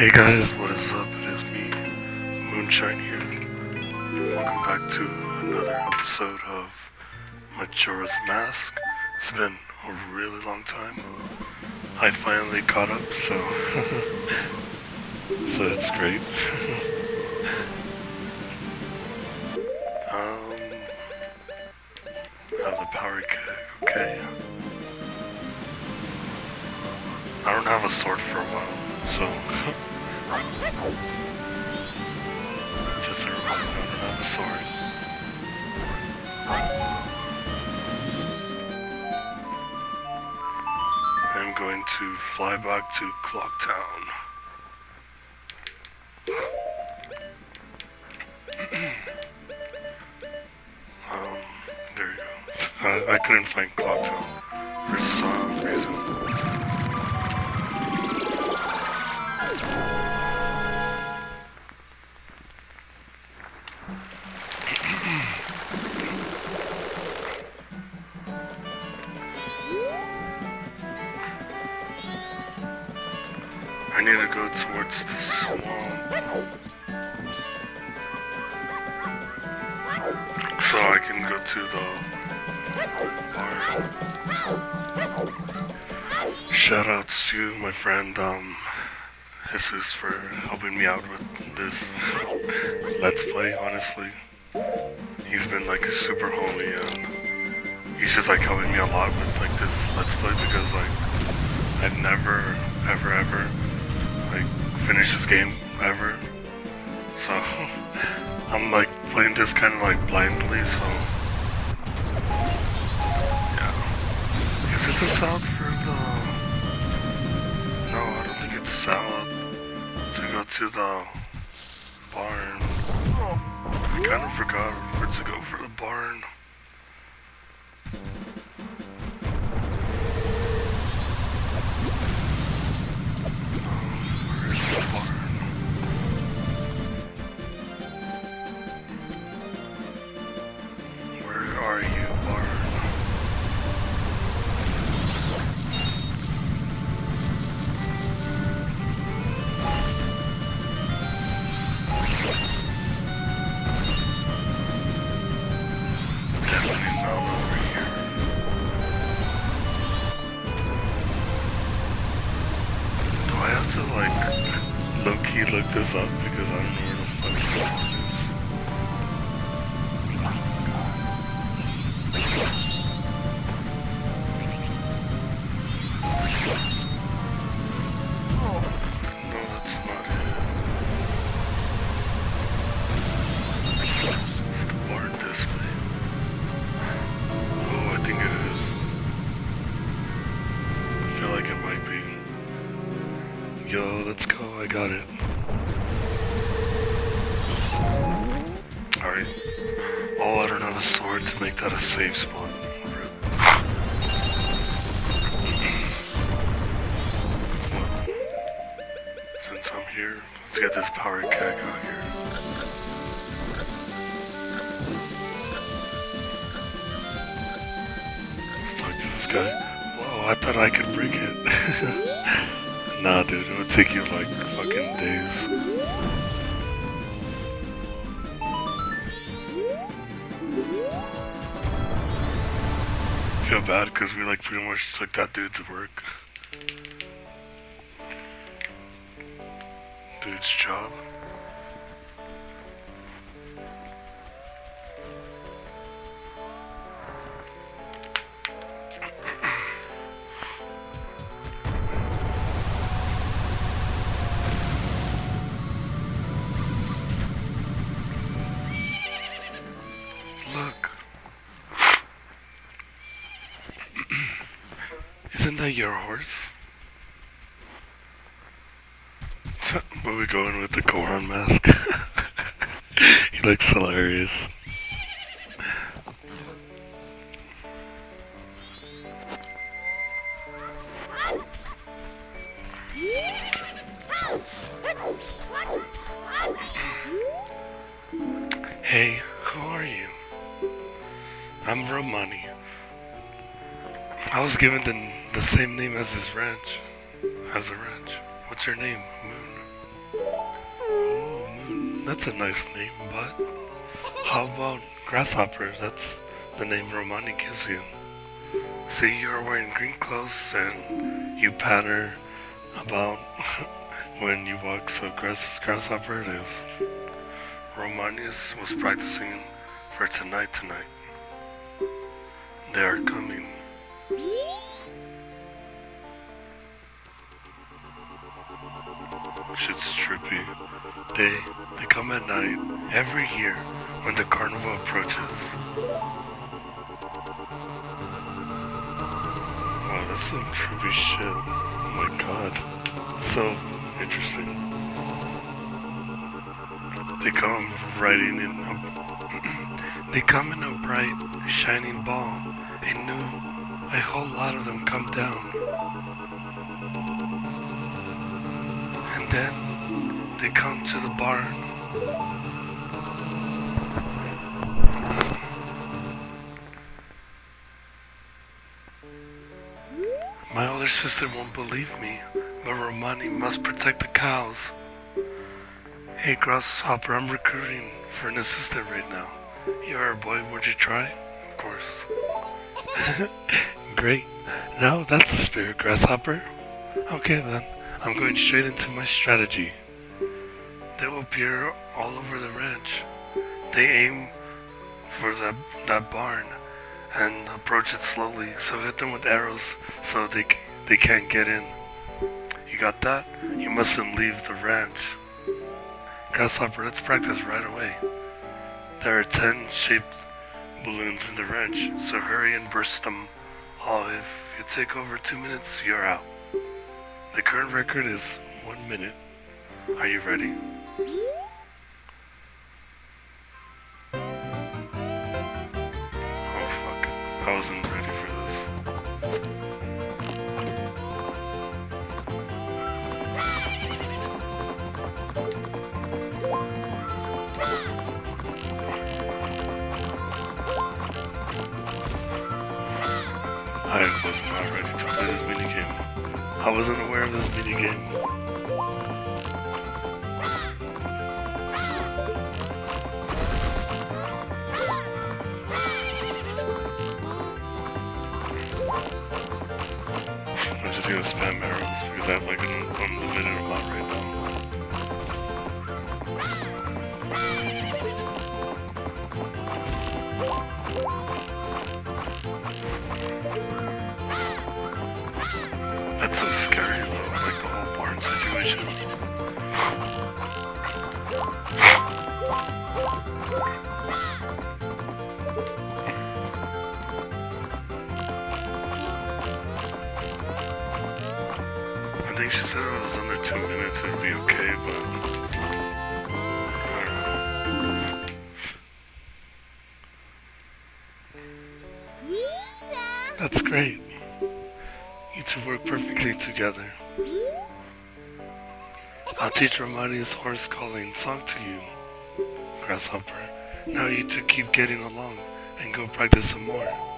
Hey guys, what is up? It is me, Moonshine here. Welcome back to another episode of Majora's Mask. It's been a really long time. I finally caught up, so so it's great. um, have the power keg. Okay. I don't have a sword for a while, so just a reminder, I don't have a sword. I'm going to fly back to Clocktown. um, there you go. I, I couldn't find Clocktown for To my friend um Jesus for helping me out with this let's play, honestly. He's been like a super homie and he's just like helping me a lot with like this let's play because like I've never ever ever like finish this game ever. So I'm like playing this kind of like blindly. So yeah. Is it the south for the? South to go to the barn. I kind of forgot where to go for the barn. Feel bad because we like pretty much took that dude to work. Dude's job. Your horse? but we going with the Goron mask. he looks hilarious. Hey, who are you? I'm Romani. I was given the, the same name as his ranch. As a ranch. What's your name, Moon. Oh, Moon? that's a nice name, but how about Grasshopper? That's the name Romani gives you. See, you're wearing green clothes and you patter about when you walk, so grass, Grasshopper it is. Romanius was practicing for tonight tonight. They are coming. Shit's trippy. They they come at night every year when the carnival approaches. Wow, that's some trippy shit. Oh my god. So interesting. They come riding in a, they come in a bright, shining ball. And a whole lot of them come down. Then they come to the barn. My older sister won't believe me, but Romani must protect the cows. Hey, Grasshopper, I'm recruiting for an assistant right now. You're a boy, would you try? Of course. Great. Now that's the spirit, Grasshopper. Okay then, I'm going straight into my strategy. They will appear all over the ranch. They aim for that, that barn and approach it slowly, so hit them with arrows so they, they can't get in. You got that? You mustn't leave the ranch. Grasshopper, let's practice right away. There are ten shaped balloons in the ranch, so hurry and burst them all. If you take over two minutes, you're out. The current record is one minute. Are you ready? Have like an unlimited I'll teach Romani's horse calling song to you, Grasshopper. Now you two keep getting along and go practice some more.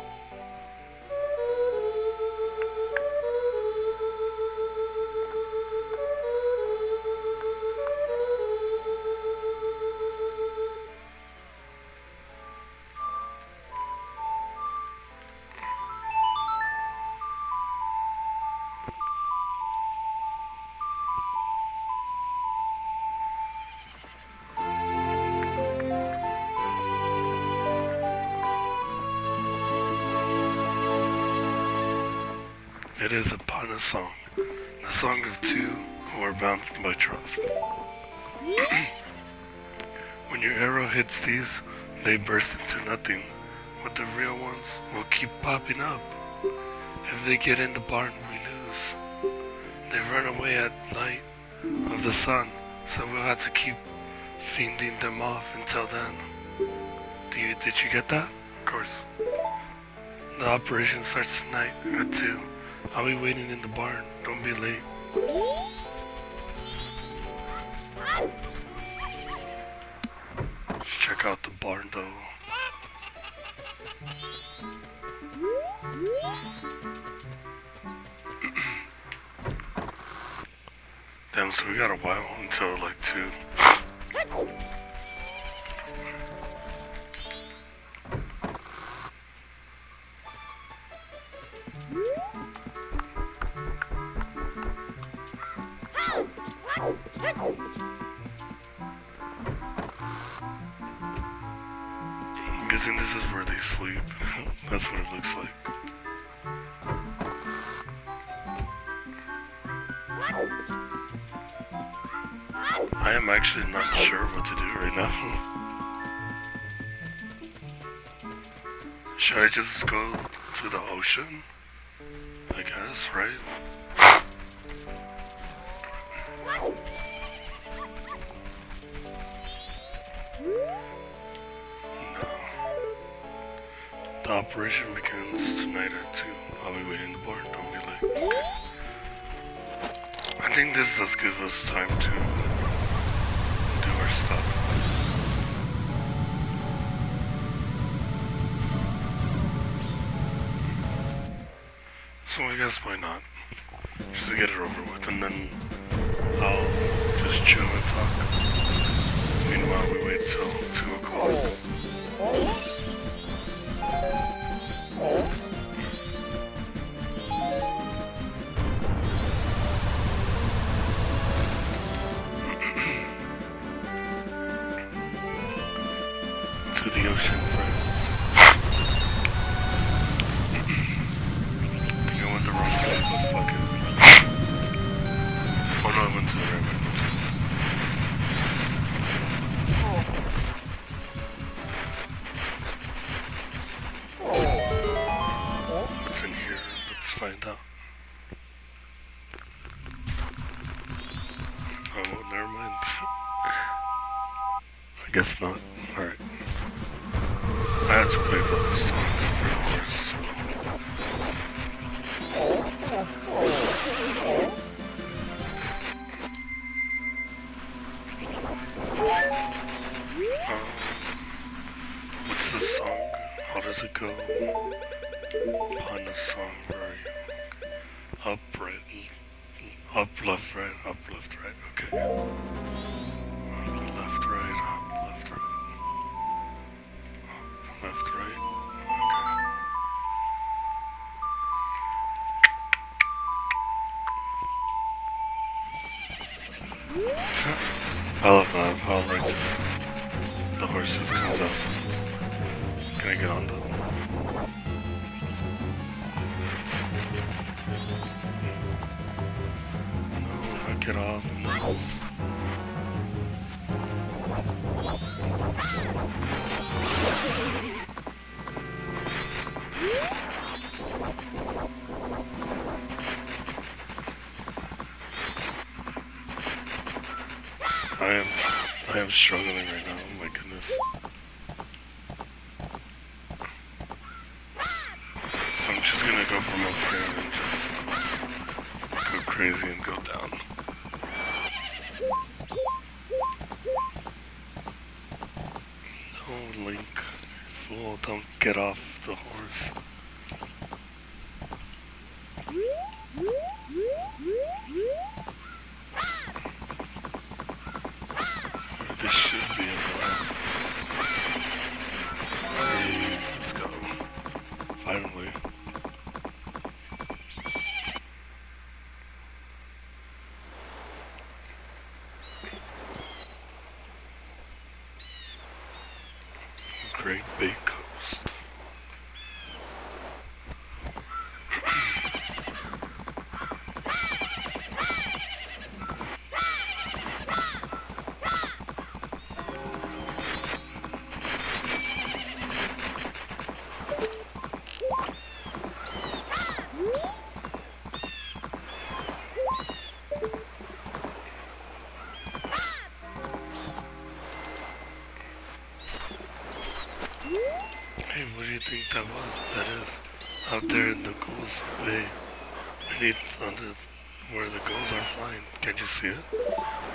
It is upon a song, the song of two who are bound by trust. when your arrow hits these, they burst into nothing, but the real ones will keep popping up. If they get in the barn, we lose. They run away at light of the sun, so we'll have to keep fiending them off until then. Do you, did you get that? Of course. The operation starts tonight at 2. I'll be waiting in the barn. Don't be late. Let's check out the barn though. Damn, so we got a while until like 2. Should I just go to the ocean? I guess, right? No. The operation begins tonight at 2. I'll be waiting in the barn. Don't be late. I think this does give us time to guess why not? Just to get it over with, and then I'll just chill and talk. Meanwhile, we wait till 2 o'clock. To the ocean, friends. Guess not. Am struggling right now. Oh my goodness. I'm just gonna go from up here and just go crazy and go down. No, Link, fool, don't get off the horse. Think that was? That is out there in the gulls bay, beneath under where the gulls are flying. Can't you see it?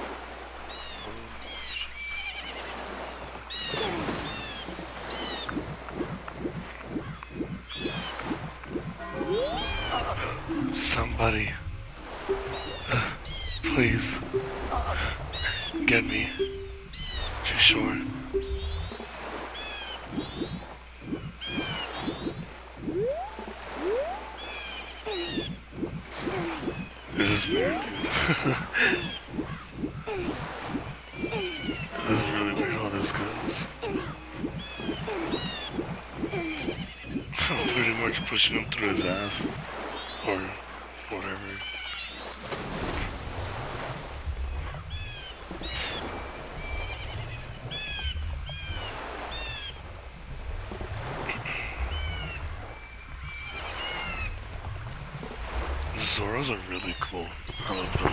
The are really cool. I love them.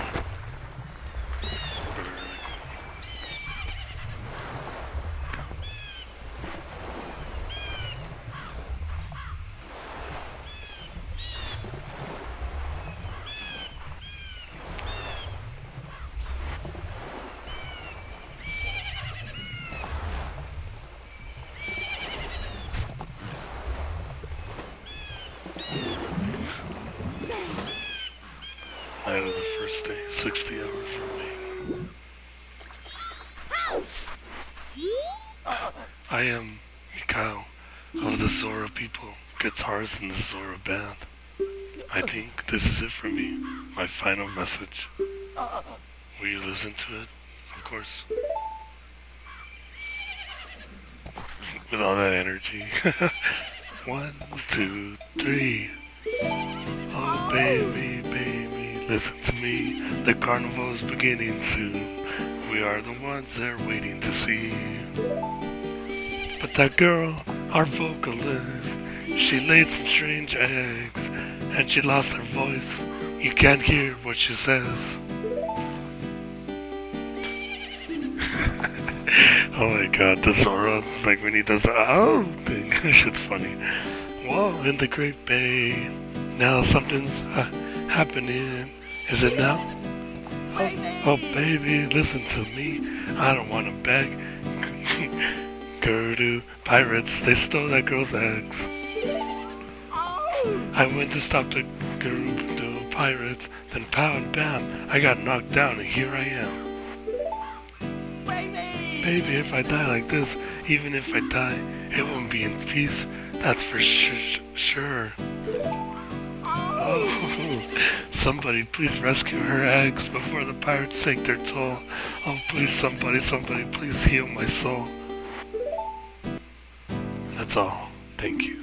Really, really cool. Night of the first day, 60 hours remaining. I am Mikau of the Zora people, guitars in the Zora band. I think this is it for me, my final message. Will you listen to it? Of course. With all that energy. One, two, three. Oh, baby, baby, listen to me. The carnival is beginning soon. We are the ones they're waiting to see. But that girl, our vocalist, she laid some strange eggs and she lost her voice. You can't hear what she says. oh my god, the Zora, like when he does the oh thing, shit's funny. Whoa, in the Great Bay. Now something's ha- happening. Is it now? Oh, oh, baby, listen to me. I don't want to beg. Gerudo, pirates, they stole that girl's eggs. I went to stop the Gerudo pirates, then pow and bam, I got knocked down and here I am. Baby, if I die like this, even if I die, it won't be in peace. That's for sure. Oh, somebody please rescue her eggs before the pirates take their toll. Oh, please, somebody, somebody, please heal my soul. That's all. Thank you.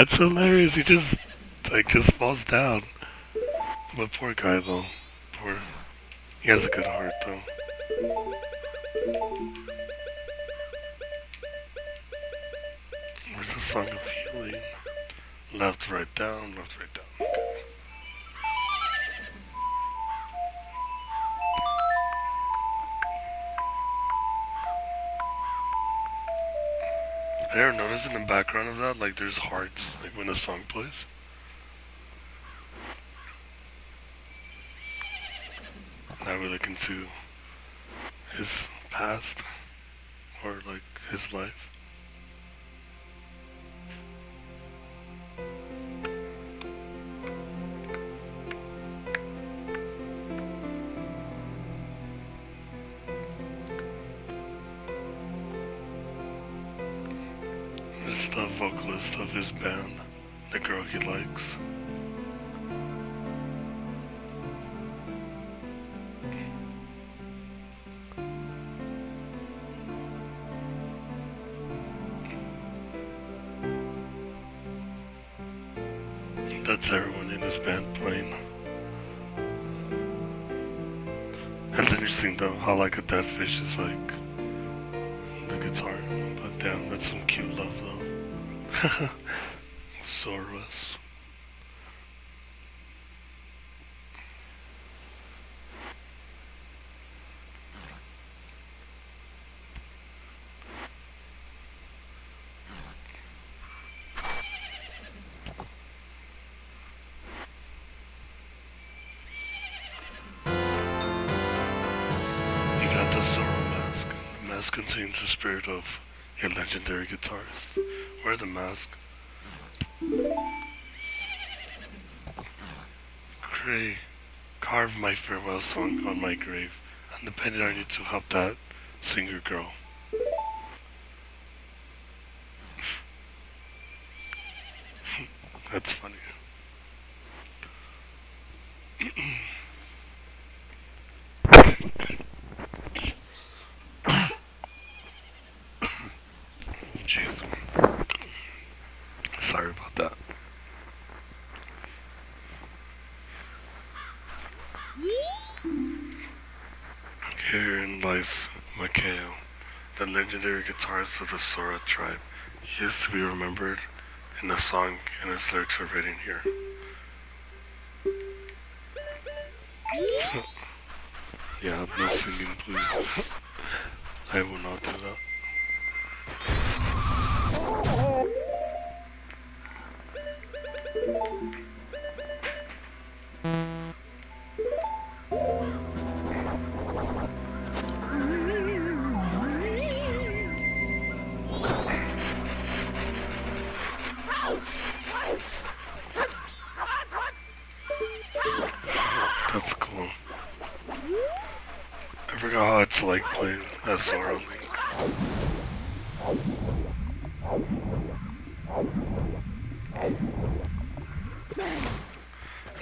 That's hilarious. He just, like, just falls down. But poor guy, though. Poor. He has a good heart, though. Where's the song of healing? Left, right, down, left, right, down. I ever notice in the background of that, like there's hearts, like when the song plays. Now we're looking to his past, or like his life. He likes. That's everyone in his band playing. That's interesting though, how like a dead fish is like the guitar. But damn, that's some cute love though. Mask contains the spirit of your legendary guitarist. Wear the mask. Cray, carve my farewell song on my grave and depending on you to help that singer girl. That's funny. Jeez. Sorry about that. Lies Mikau, the legendary guitarist of the Zora tribe. He is to be remembered in the song, and his lyrics are written here. yeah, no singing, please. I will not do that. Forgot how it's like playing as Link.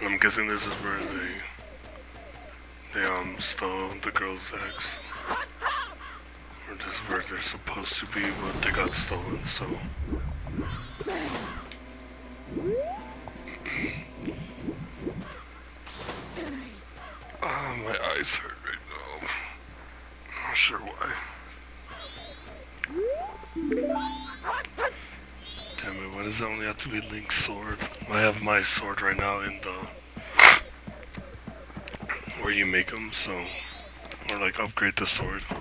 And I'm guessing this is where they they um stole the girl's eggs. Or where they're supposed to be, but they got stolen, so Ah, my eyes hurt It, only have to be Link's sword? I have my sword right now in the... Where you make them, so... Or like upgrade the sword.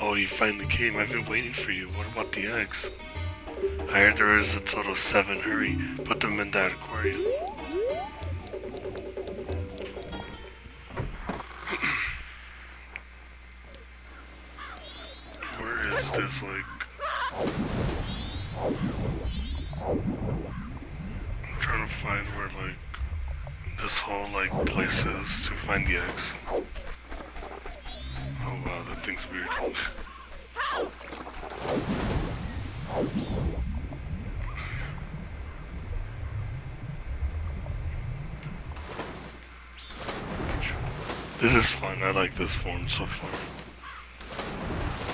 oh, you finally came. I've been waiting for you. What about the eggs? I heard there is a total seven. Hurry, put them in that aquarium. Find the eggs. Oh wow, that thing's weird. This is fun. I like this form so far.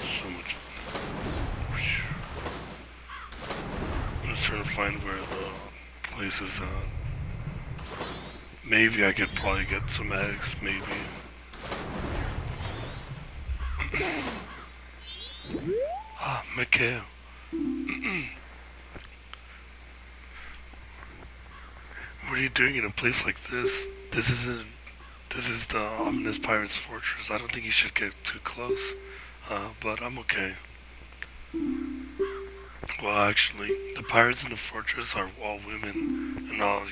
So much. I'm just trying to find where the place is at. Maybe I could probably get some eggs. Maybe. ah, Mikau. what are you doing in a place like this? This isn't this is the ominous pirate's fortress. I don't think you should get too close, uh, but I'm okay. Well, actually, the pirates in the fortress are all women, and all,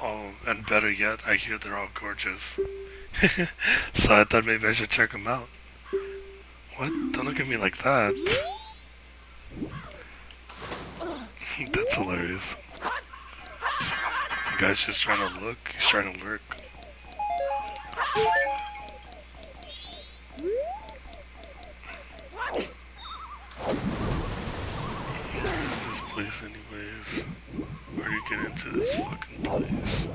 all, and better yet, I hear they're all gorgeous. so I thought maybe I should check them out. What? Don't look at me like that. That's hilarious. The guy's just trying to look. He's trying to lurk. this place anyways? Where you get into this fucking place?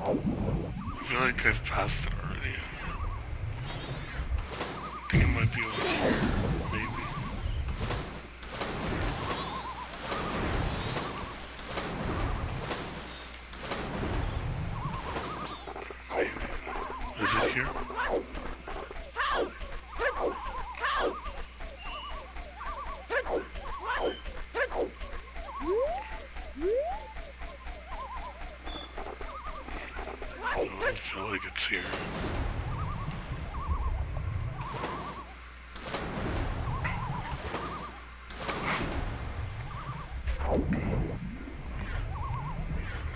I feel like I've passed it already. I think it might be over here. Maybe. Is it here? I don't feel like it's here.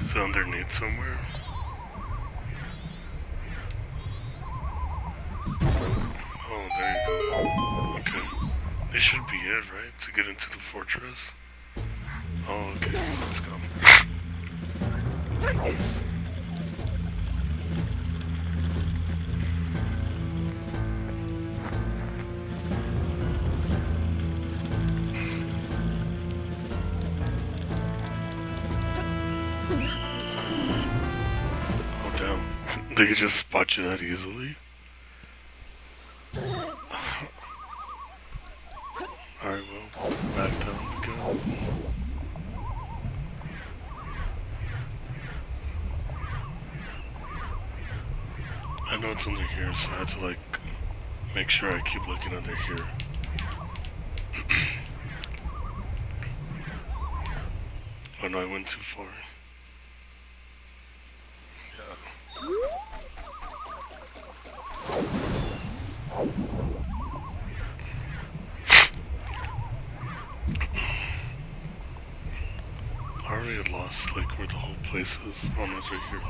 Is it underneath somewhere? Oh, there you go. Okay. This should be it, right? To get into the fortress? They could just spot you that easily. Alright, well, back down we go. I know it's under here, so I had to like make sure I keep looking under here. oh no, I went too far. I already lost like is. Oh no, right here.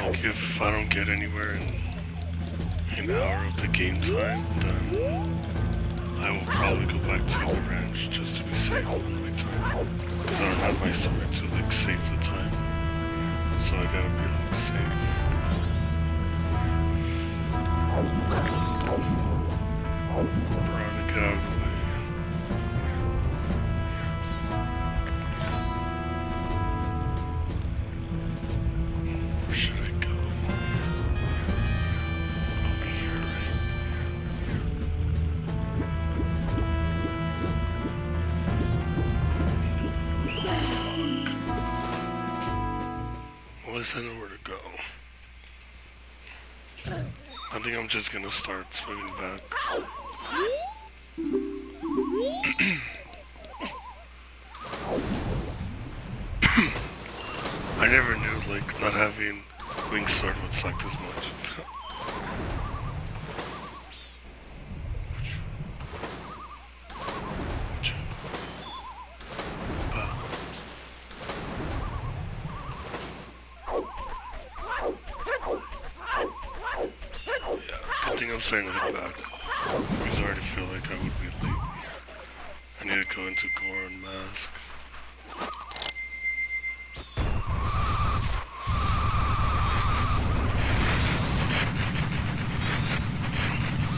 like if I don't get anywhere in an hour of the game time, then I will probably go back to the ranch just to be safe on my time. Because I don't have my sword to like save the time. So I gotta be like safe. Out the way. I think I'm just gonna start swimming back. I never knew, like, not having wing sword would suck this much. Opa. Yeah, good thing I'm starting to head back. Because I already feel like I would be late. I need to go into Goron Mask.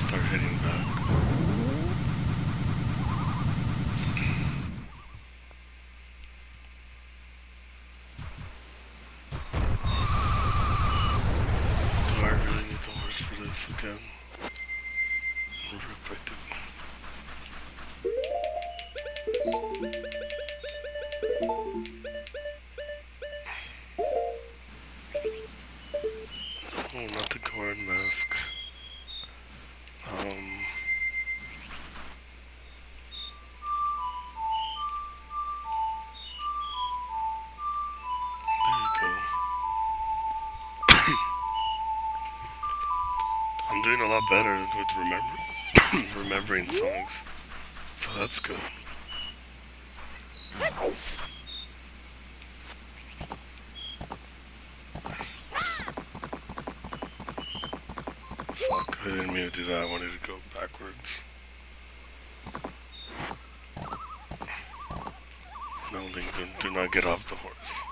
Start heading back. Do I really need the horse for this again? I wonder if I do. Oh, not the Goron mask. Um. There you go. I'm doing a lot better with remember remembering songs, so that's good. Fuck, I didn't mean to do that. I wanted to go backwards. No, do, do not get off the horse.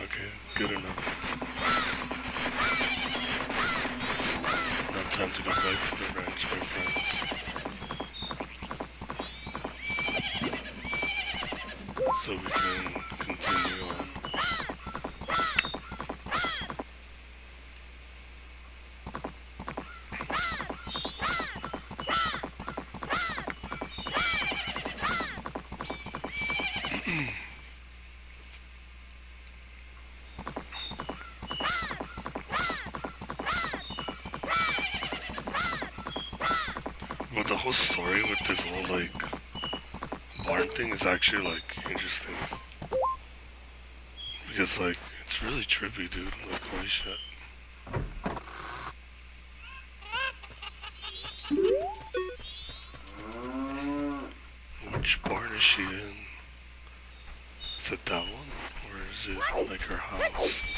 Okay, good enough. Now time to go back to the ranch, my friends. So we can continue on. Well, the whole story with this whole like barn thing is actually like interesting because like it's really trippy, dude. Like holy shit. Which barn is she in? Is it that one, or is it like her house?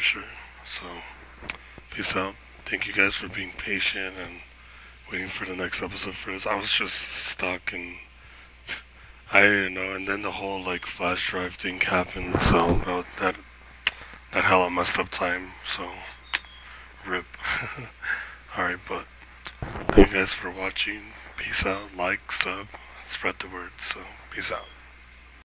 For sure. So, peace out. Thank you guys for being patient and waiting for the next episode for this. I was just stuck and I didn't know, and then the whole like flash drive thing happened, so that that, that hella messed up time. So, rip. Alright, but thank you guys for watching. Peace out, like, sub, spread the word. So, peace out.